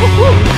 Woo-hoo.